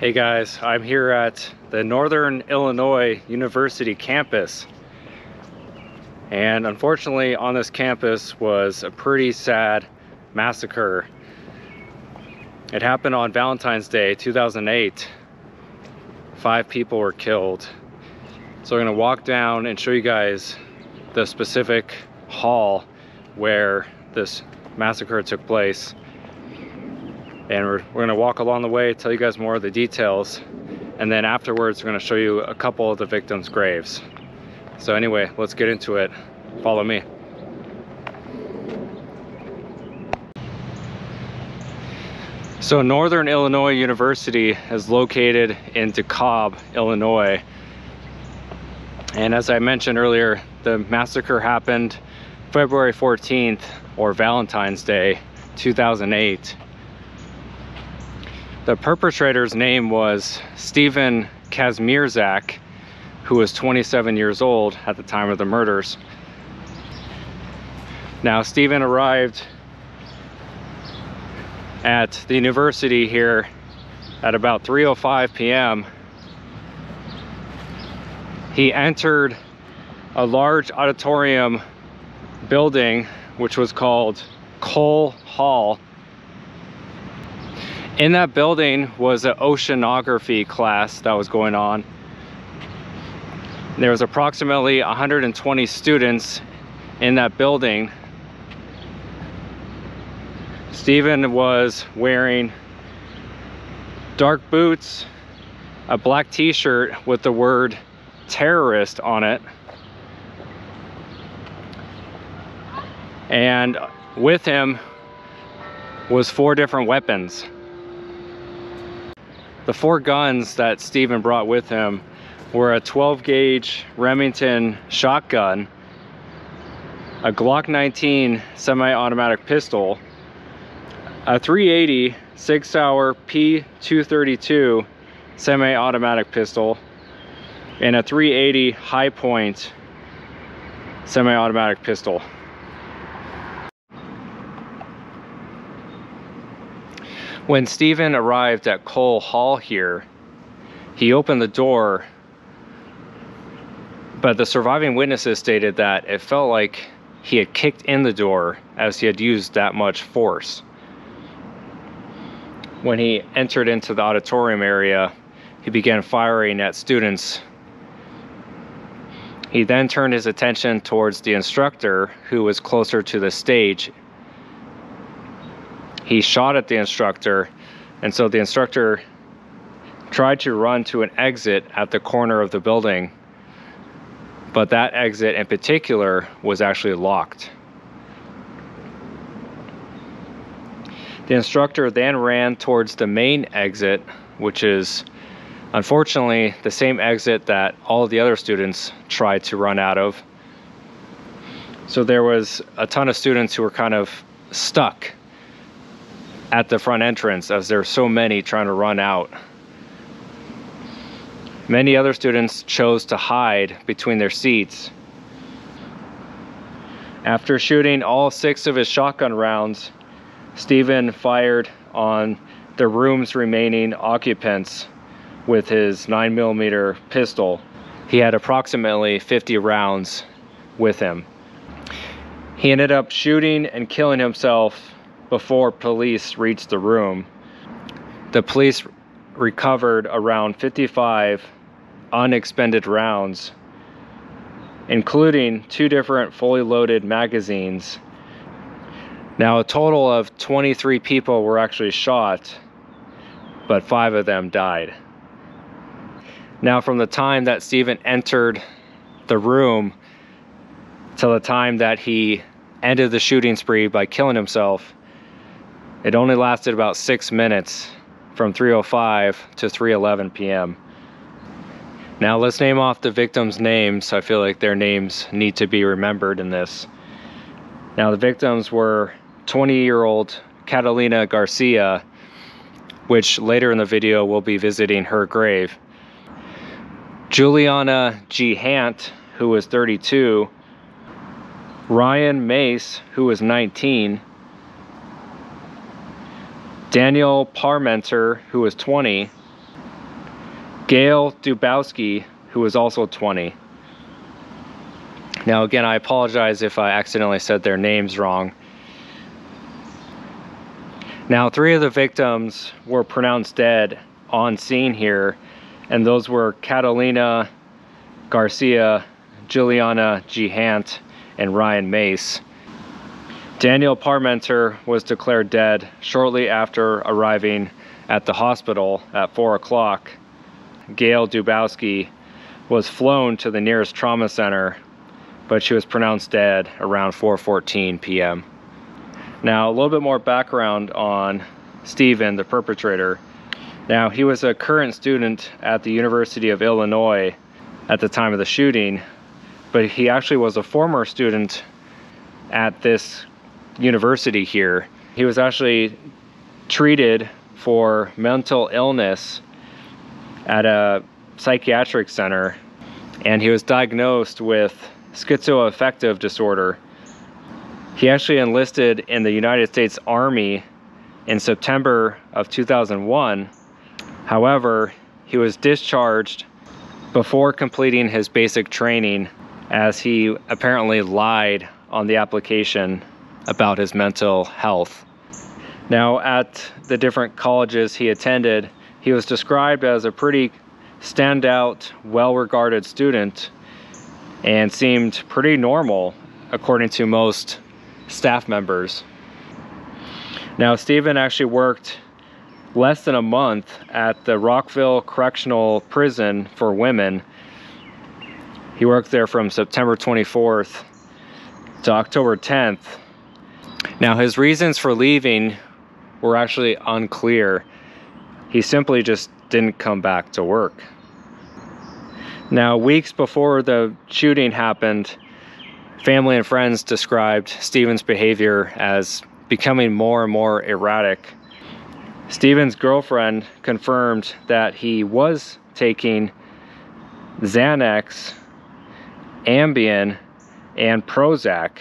Hey guys, I'm here at the Northern Illinois University campus. And unfortunately on this campus was a pretty sad massacre. It happened on Valentine's Day 2008. Five people were killed. So we're gonna walk down and show you guys the specific hall where this massacre took place and we're, we're gonna walk along the way tell you guys more of the details. And then afterwards we're gonna show you a couple of the victims graves. So anyway let's get into it. Follow me. So northern illinois university is located in dekalb illinois. And as i mentioned earlier the massacre happened february 14th or valentine's day 2008 the perpetrator's name was Stephen Kazmierczak, who was 27 years old at the time of the murders. Now, Stephen arrived at the university here at about 3.05 p.m. He entered a large auditorium building, which was called Cole Hall, in that building was an oceanography class that was going on. There was approximately 120 students in that building. Stephen was wearing dark boots, a black t-shirt with the word terrorist on it. And with him was four different weapons. The four guns that Stephen brought with him were a 12 gauge Remington shotgun, a Glock 19 semi-automatic pistol, a 380 Sig Sauer P232 semi-automatic pistol, and a 380 Hi-Point semi-automatic pistol. When Stephen arrived at Cole Hall here, he opened the door, but the surviving witnesses stated that it felt like he had kicked in the door as he had used that much force. When he entered into the auditorium area, he began firing at students. He then turned his attention towards the instructor who was closer to the stage he shot at the instructor and so the instructor tried to run to an exit at the corner of the building but that exit in particular was actually locked. The instructor then ran towards the main exit, which is unfortunately the same exit that all the other students tried to run out of. So there was a ton of students who were kind of stuck at the front entrance as there's so many trying to run out. Many other students chose to hide between their seats. After shooting all six of his shotgun rounds, Stephen fired on the room's remaining occupants with his 9mm pistol. He had approximately 50 rounds with him. He ended up shooting and killing himself before police reached the room. The police recovered around 55 unexpended rounds, including two different fully loaded magazines. Now, a total of 23 people were actually shot, but five of them died. Now, from the time that Stephen entered the room till the time that he ended the shooting spree by killing himself, it only lasted about six minutes from 3.05 to 3.11 p.m. Now let's name off the victims' names. I feel like their names need to be remembered in this. Now the victims were 20-year-old Catalina Garcia, which later in the video we'll be visiting her grave. Julianna Gehant, who was 32. Ryan Mace, who was 19. Daniel Parmenter, who was 20, Gayle Dubowski, who was also 20. Now, again, I apologize if I accidentally said their names wrong. Now, three of the victims were pronounced dead on scene here, and those were Catalina Garcia, Julianna Gehant, and Ryan Mace. Daniel Parmenter was declared dead shortly after arriving at the hospital at 4 o'clock. Gayle Dubowski was flown to the nearest trauma center, but she was pronounced dead around 4.14 p.m. Now, a little bit more background on Stephen, the perpetrator. Now, he was a current student at the University of Illinois at the time of the shooting, but he actually was a former student at this university here. He was actually treated for mental illness at a psychiatric center, and he was diagnosed with schizoaffective disorder he actually enlisted in the United States Army in September of 2001. However, he was discharged before completing his basic training as he apparently lied on the application about his mental health. Now, at the different colleges he attended, he was described as a pretty standout, well regarded student and seemed pretty normal according to most staff members. Now, Stephen actually worked less than a month at the Rockville Correctional Prison for Women. He worked there from September 24th to October 10th. Now, his reasons for leaving were actually unclear. He simply just didn't come back to work. Now, weeks before the shooting happened, Family and friends described Stephen's behavior as becoming more and more erratic. Stephen's girlfriend confirmed that he was taking Xanax, Ambien, and Prozac,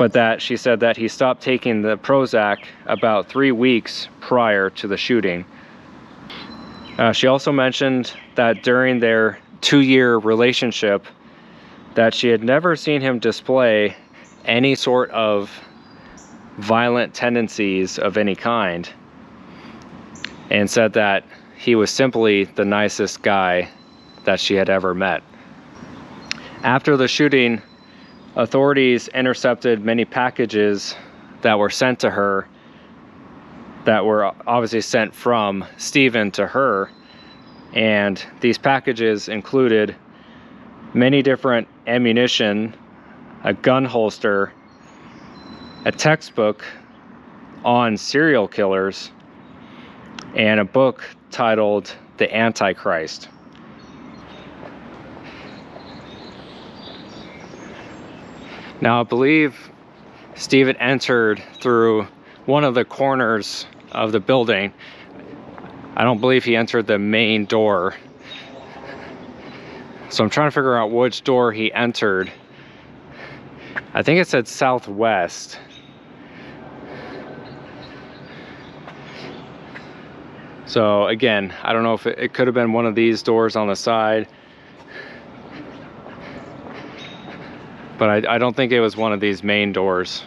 but that she said that he stopped taking the Prozac about three weeks prior to the shooting. Uh, she also mentioned that during their two year relationship, that she had never seen him display any sort of violent tendencies of any kind and said that he was simply the nicest guy that she had ever met. After the shooting, authorities intercepted many packages that were sent to her that were obviously sent from Stephen to her. And these packages included many different ammunition, a gun holster, a textbook on serial killers, and a book titled The Antichrist. Now, I believe Stephen entered through one of the corners of the building. I don't believe he entered the main door so I'm trying to figure out which door he entered. I think it said southwest. So again, I don't know if it, it could have been one of these doors on the side. But I, I don't think it was one of these main doors.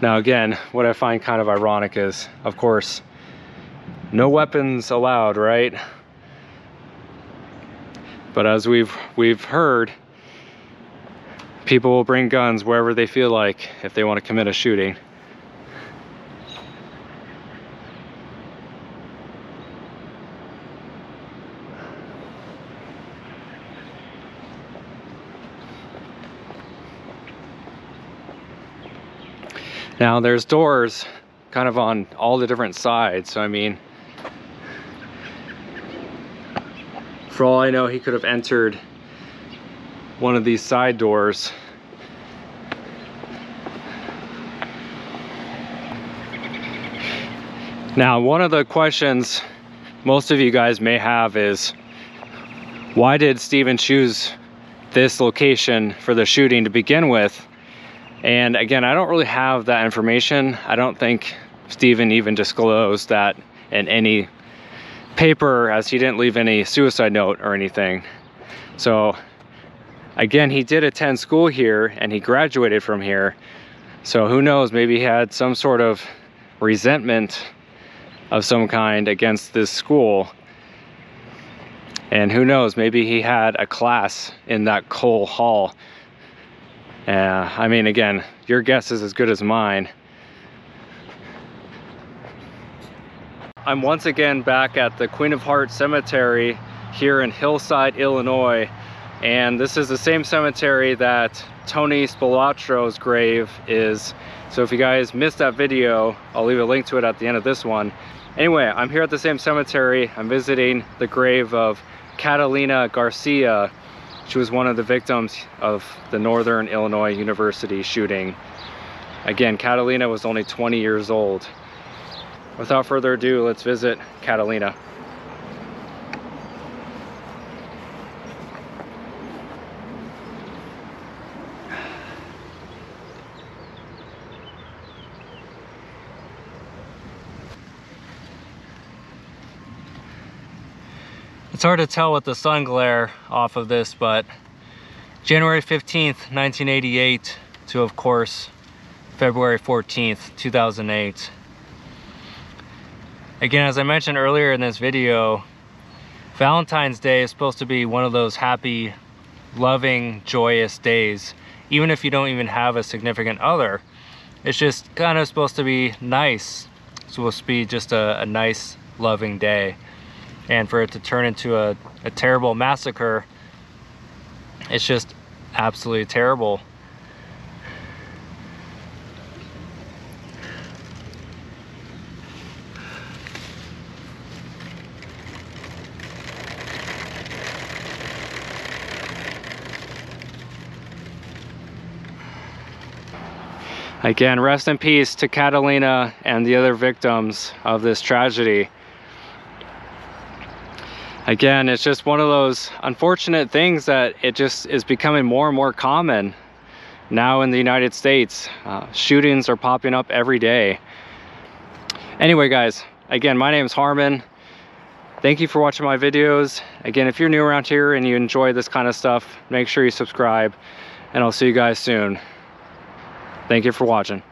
Now again, what I find kind of ironic is, of course, no weapons allowed, right? But as we've we've heard, people will bring guns wherever they feel like if they want to commit a shooting. Now there's doors kind of on all the different sides. So I mean, For all I know, he could have entered one of these side doors. Now, one of the questions most of you guys may have is, why did Stephen choose this location for the shooting to begin with? And again, I don't really have that information. I don't think Stephen even disclosed that in any paper as he didn't leave any suicide note or anything. So again, he did attend school here and he graduated from here. So who knows, maybe he had some sort of resentment of some kind against this school. And who knows, maybe he had a class in that Cole Hall. Uh, I mean, again, your guess is as good as mine. I'm once again back at the Queen of Heaven Cemetery here in Hillside, Illinois. And this is the same cemetery that Tony Spilotro's grave is. So if you guys missed that video, I'll leave a link to it at the end of this one. Anyway, I'm here at the same cemetery. I'm visiting the grave of Catalina Garcia. She was one of the victims of the Northern Illinois University shooting. Again, Catalina was only 20 years old. Without further ado, let's visit Catalina. It's hard to tell with the sun glare off of this, but January 15th, 1988 to, of course, February 14th, 2008. Again, as I mentioned earlier in this video, Valentine's Day is supposed to be one of those happy, loving, joyous days. Even if you don't even have a significant other, it's just kind of supposed to be nice. It's supposed to be just a, a nice, loving day. And for it to turn into a, a terrible massacre, it's just absolutely terrible. Again, rest in peace to Catalina and the other victims of this tragedy. Again, it's just one of those unfortunate things that it just is becoming more and more common now in the United States. Uh, shootings are popping up every day. Anyway, guys, again, my name is Harmin. Thank you for watching my videos. Again, if you're new around here and you enjoy this kind of stuff, make sure you subscribe and I'll see you guys soon. Thank you for watching.